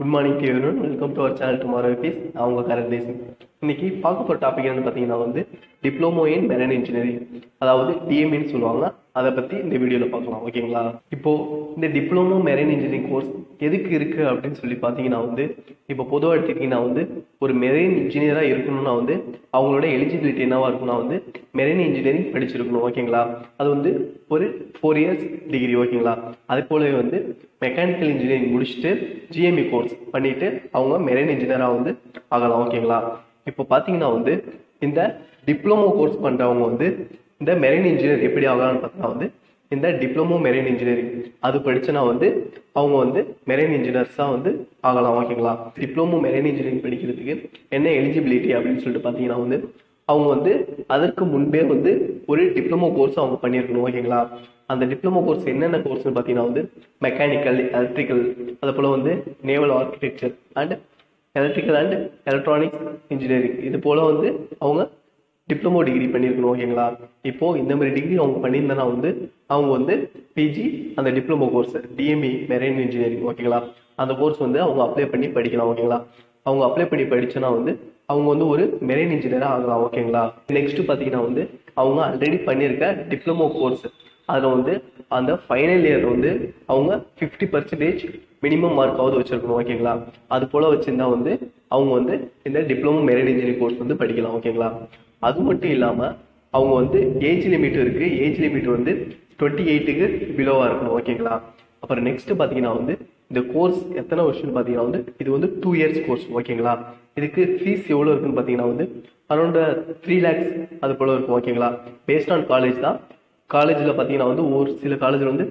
Good morning to everyone welcome to our channel tomorrow piece அவங்க current days இன்னைக்கு பார்க்க போகிற டாபிக் என்னன்னு பார்த்தீங்கன்னா வந்து டிப்ளமோ இன் மெரன் இன்ஜினியரிங் அதாவது டிஎம்இன்னு சொல்லுவாங்க. அதை பற்றி இந்த வீடியோவில் பார்க்கலாம். ஓகேங்களா? இப்போ இந்த டிப்ளமோ மெரன் இன்ஜினியரிங் கோர்ஸ் எதுக்கு இருக்கு அப்படின்னு சொல்லி பார்த்தீங்கன்னா வந்து இப்போ பொதுவாக எடுத்துக்கிட்டிங்கன்னா வந்து ஒரு மெரெயின் இன்ஜினியராக இருக்கணும்னா வந்து அவங்களோட எலிஜிபிலிட்டி என்னவாக இருக்கும்னா வந்து மெரெயின் இன்ஜினியரிங் படிச்சிருக்கணும் ஓகேங்களா அது வந்து ஒரு ஃபோர் இயர்ஸ் டிகிரி ஓகேங்களா அது போலவே வந்து மெக்கானிக்கல் இன்ஜினியரிங் முடிச்சுட்டு ஜிஎம்இ கோர்ஸ் பண்ணிட்டு அவங்க மெரைன் இன்ஜினியராக வந்து ஆகலாம் ஓகேங்களா இப்போ பார்த்தீங்கன்னா வந்து இந்த டிப்ளமோ கோர்ஸ் பண்ணுறவங்க வந்து இந்த மெரெயின் இன்ஜினியர் எப்படி ஆகலாம்னு பார்த்தீங்கன்னா வந்து இந்த டிப்ளமோ மெரைன் இன்ஜினியரிங் அது படிச்சுனா வந்து அவங்க வந்து மெரைன் இன்ஜினியர்ஸாக வந்து ஆகலாம் ஓகேங்களா டிப்ளமோ மெரைன் இன்ஜினியரிங் படிக்கிறதுக்கு என்ன எலிஜிபிலிட்டி அப்படின்னு சொல்லிட்டு பார்த்தீங்கன்னா வந்து அவங்க வந்து அதற்கு முன்பே வந்து ஒரு டிப்ளமோ கோர்ஸ் அவங்க பண்ணியிருக்கணும் ஓகேங்களா? அந்த டிப்ளமோ கோர்ஸ் என்னென்ன கோர்ஸ்னு பார்த்தீங்கன்னா வந்து மெக்கானிக்கல் எலக்ட்ரிக்கல் அது போல் வந்து naval architecture and electrical and electronics engineering இது போல் வந்து அவங்க டிப்ளமோ டிகிரி பண்ணியிருக்கணும் ஓகேங்களா? இப்போ இந்த மாதிரி டிகிரி அவங்க பண்ணியிருந்தனா வந்து அவங்க வந்து பிஜி அந்த diploma course DME marine engineering ஓகேங்களா? அந்த கோர்ஸ் வந்து அவங்க அப்ளை பண்ணி படிக்கலாம் ஓகேங்களா? அவங்க அப்ளை பண்ணி படிச்சனா வந்து அவங்க வந்து ஒரு மெரைன் இன்ஜினியராக ஆகலாம் ஓகேங்களா? நெக்ஸ்ட் பார்த்தீங்கன்னா வந்து அவங்க ஆல்ரெடி பண்ணியிருக்க டிப்ளமோ கோர்ஸ் அதில் வந்து அந்த ஃபைனல் இயர் வந்து அவங்க ஃபிஃப்டி பர்சன்டேஜ் மினிமம் மார்க்காவது வச்சுருக்கணும் ஓகேங்களா? அது போல் வச்சுருந்தா வந்து அவங்க வந்து இந்த டிப்ளமோ மெரைன் இன்ஜினியரிங் கோர்ஸ் வந்து படிக்கலாம் ஓகேங்களா? அது மட்டும் இல்லாமல் அவங்க வந்து ஏஜ் லிமிட் இருக்கு. ஏஜ் லிமிட் வந்து டுவெண்ட்டி எயிட்டுக்கு பிலோவாக இருக்கணும். ஓகேங்களா அப்புறம் நெக்ஸ்ட் பார்த்தீங்கன்னா வந்து இந்த கோர்ஸ் எத்தனை வருஷம்னு பார்த்தீங்கன்னா வந்து இது வந்து டூ இயர்ஸ் கோர்ஸ் ஓகேங்களா இதுக்கு ஃபீஸ் எவ்வளோ இருக்குன்னு பார்த்தீங்கன்னா வந்து அரௌண்ட் த்ரீ லேக்ஸ் அது போல இருக்கும். ஓகேங்களா பேஸ்ட் ஆன் காலேஜ் தான். காலேஜில் பார்த்தீங்கன்னா வந்து ஒரு சில காலேஜில் வந்து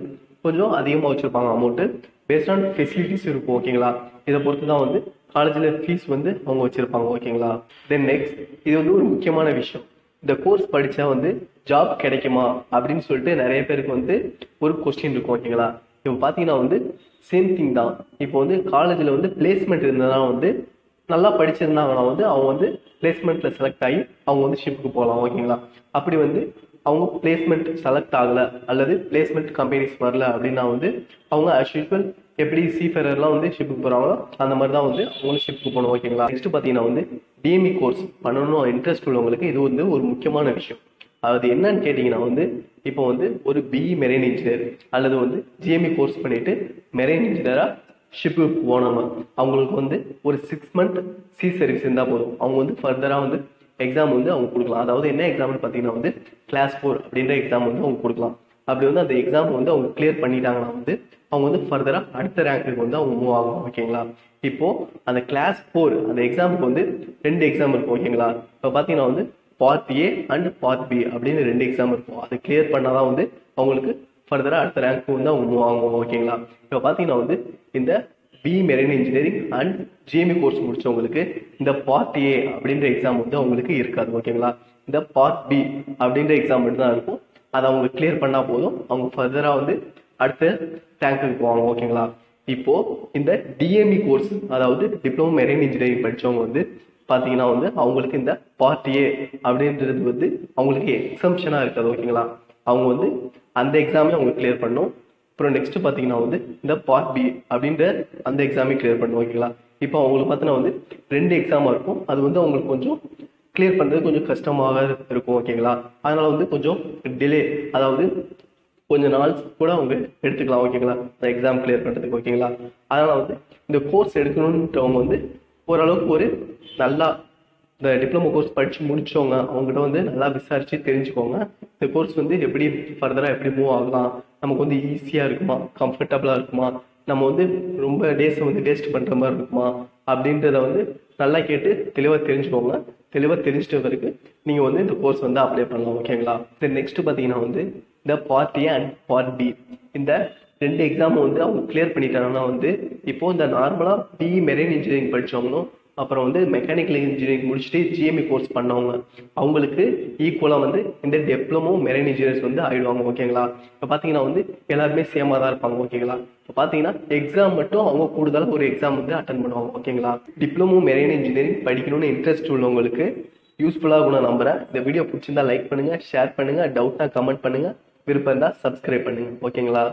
கொஞ்சம் அதிகமாக வச்சுருப்பாங்க அமௌண்ட்டு பேஸ்ட் ஆன் ஃபெசிலிட்டிஸ் இருக்கும் ஓகேங்களா இதை பொறுத்து தான் வந்து காலேஜில் ஃபீஸ் வந்து அவங்க வச்சுருப்பாங்க ஓகேங்களா தென் நெக்ஸ்ட் இது வந்து ஒரு முக்கியமான விஷயம். இந்த கோர்ஸ் படித்தா வந்து ஜாப் கிடைக்குமா? அப்படின்னு சொல்லிட்டு நிறைய பேருக்கு வந்து ஒரு கொஸ்டின் இருக்கும் ஓகேங்களா இப்போ பார்த்தீங்கன்னா வந்து சேம் திங் தான். இப்போ வந்து காலேஜில் வந்து பிளேஸ்மெண்ட் இருந்ததுனா வந்து நல்லா படிச்சிருந்தாங்கன்னா வந்து அவங்க வந்து பிளேஸ்மெண்ட்டில் செலக்ட் ஆகி அவங்க வந்து ஷிப்புக்கு போகலாம் ஓகேங்களா அப்படி வந்து அவங்க பிளேஸ்மெண்ட் செலக்ட் ஆகலை அல்லது பிளேஸ்மெண்ட் கம்பெனிஸ் வரல அப்படின்னா வந்து அவங்க அஸ் யூஸ்வல் எப்படி சீஃபரர்லாம் வந்து ஷிப்புக்கு போகிறாங்களோ அந்த மாதிரி தான் வந்து அவங்களும் ஷிப்புக்கு போகணும் ஓகேங்களா நெக்ஸ்ட் பார்த்தீங்கன்னா வந்து டிஎம்இ கோர்ஸ் பண்ணணும் இன்ட்ரெஸ்ட் உள்ளவங்களுக்கு இது வந்து ஒரு முக்கியமான விஷயம். அது என்னன்னு கேட்டிங்கன்னா வந்து இப்போ வந்து ஒரு பிஇ மெரைன் இன்ஜினியர் அல்லது வந்து ஜிஎம்இ கோர்ஸ் பண்ணிட்டு மெரைன் இன்ஜினியராக ஷிப்புக்கு போனாம அவங்களுக்கு வந்து ஒரு சிக்ஸ் மந்த் சி சர்வீஸ் இருந்தால் போதும். அவங்க வந்து ஃபர்தராக வந்து எக்ஸாம் வந்து அவங்க கொடுக்கலாம். அதாவது என்ன எக்ஸாம்னு பார்த்தீங்கன்னா வந்து கிளாஸ் ஃபோர் அப்படின்ற எக்ஸாம் வந்து அவங்க கொடுக்கலாம். அப்படி வந்து அந்த எக்ஸாம் வந்து அவங்க கிளியர் பண்ணிட்டாங்கன்னா வந்து அவங்க வந்து ஃபர்தராக அடுத்த ரேங்க்குக்கு வந்து அவங்க மூவ் ஆகும் ஓகேங்களா இப்போ அந்த கிளாஸ் ஃபோர் அந்த எக்ஸாமுக்கு வந்து ரெண்டு எக்ஸாம் இருக்கும் ஓகேங்களா இப்போ பார்த்தீங்கன்னா வந்து part A and part B அப்படின்னு ரெண்டு எக்ஸாம் இருக்கும். அதை கிளியர் பண்ணாதான் வந்து அவங்களுக்கு ஃபர்தராக அடுத்த ரேங்க்கு வந்து அவங்க மூவ் ஆகும் ஓகேங்களா இப்போ பார்த்தீங்கன்னா வந்து இந்த B marine engineering and GME course முடிச்சவங்களுக்கு இந்த பார்ட் ஏ அப்படின்ற எக்ஸாம் வந்து அவங்களுக்கு இருக்காது ஓகேங்களா இந்த பார்ட் பி அப்படின்ற எக்ஸாம் மட்டும் தான் இருக்கும். அதை அவங்க கிளியர் பண்ணால் போதும். அவங்க ஃபர்தராக வந்து அடுத்த டேங்க்குக்கு போவாங்க ஓகேங்களா இப்போ இந்த டிஎம்இ கோர்ஸ் அதாவது டிப்ளமோ மெரைன் இன்ஜினியரிங் படித்தவங்க வந்து பார்த்தீங்கன்னா வந்து அவங்களுக்கு இந்த பார்ட் ஏ அப்படின்றது வந்து அவங்களுக்கு எக்ஸம்ஷனாக இருக்காது ஓகேங்களா அவங்க வந்து அந்த எக்ஸாமே அவங்க கிளியர் பண்ணும். அப்புறம் நெக்ஸ்ட் பார்த்தீங்கன்னா வந்து இந்த பார்ட் பி அப்படின்ற அந்த எக்ஸாமே கிளியர் பண்ணுவோம் ஓகேங்களா இப்போ அவங்களுக்கு பார்த்தீங்கன்னா வந்து ரெண்டு எக்ஸாமாக இருக்கும். அது வந்து அவங்களுக்கு கொஞ்சம் கிளியர் பண்ணுறது கொஞ்சம் கஷ்டமாக இருக்கும் ஓகேங்களா அதனால வந்து கொஞ்சம் டிலே அதாவது கொஞ்ச நாள் கூட அவங்க எடுத்துக்கலாம் ஓகேங்களா இந்த எக்ஸாம் கிளியர் பண்ணுறதுக்கு ஓகேங்களா அதனால் வந்து இந்த கோர்ஸ் எடுக்கணுன்றவங்க வந்து ஓரளவுக்கு ஒரு நல்லா இந்த டிப்ளமோ கோர்ஸ் படித்து முடிச்சவங்க அவங்ககிட்ட வந்து நல்லா விசாரித்து தெரிஞ்சுக்கோங்க. இந்த கோர்ஸ் வந்து எப்படி ஃபர்தராக எப்படி மூவ் ஆகலாம்? நமக்கு வந்து ஈஸியாக இருக்குமா? கம்ஃபர்டபுளாக இருக்குமா? நம்ம வந்து ரொம்ப டேஸை வந்து வேஸ்ட் பண்ணுற மாதிரி இருக்குமா? அப்படின்றத வந்து நல்லா கேட்டு தெளிவாக தெரிஞ்சுக்கோங்க. தெளிவாக தெரிஞ்சிட்ட பிறகு நீங்கள் வந்து இந்த கோர்ஸ் வந்து அப்ளை பண்ணலாம் ஓகேங்களா தென் நெக்ஸ்ட்டு பார்த்தீங்கன்னா வந்து இந்த part A and part B இந்த ரெண்டு எக்ஸாமும் வந்து அவங்க கிளியர் பண்ணிட்டாங்கன்னா வந்து இப்போது இந்த நார்மலாக பிஇ மெரைன் இன்ஜினியரிங் படித்தவங்களும் அப்புறம் வந்து மெக்கானிக்கல் இன்ஜினியரிங் முடிச்சுட்டு ஜிஎம்இ கோர்ஸ் பண்ணவங்க. அவங்களுக்கு ஈக்குவலாக வந்து இந்த டிப்ளமோ மெரைன் இன்ஜினியர்ஸ் வந்து ஆயிடுவாங்க ஓகேங்களா இப்போ பார்த்தீங்கன்னா வந்து எல்லாருமே சேமாக தான் இருப்பாங்க ஓகேங்களா இப்போ பார்த்தீங்கன்னா எக்ஸாம் மட்டும் அவங்க கூடுதலாக ஒரு எக்ஸாம் வந்து அட்டன் பண்ணுவாங்க ஓகேங்களா டிப்ளமோ மெரைன் இன்ஜினியரிங் படிக்கணும்னு இன்ட்ரெஸ்ட் உள்ளவங்களுக்கு யூஸ்ஃபுல்லாக கூட நம்புறேன். இந்த வீடியோ பிடிச்சிருந்தா லைக் பண்ணுங்கள் ஷேர் பண்ணுங்க டவுட்னா கமெண்ட் பண்ணுங்க. விருப்பம் இருந்தால் சப்ஸ்கிரைப் பண்ணுங்க ஓகேங்களா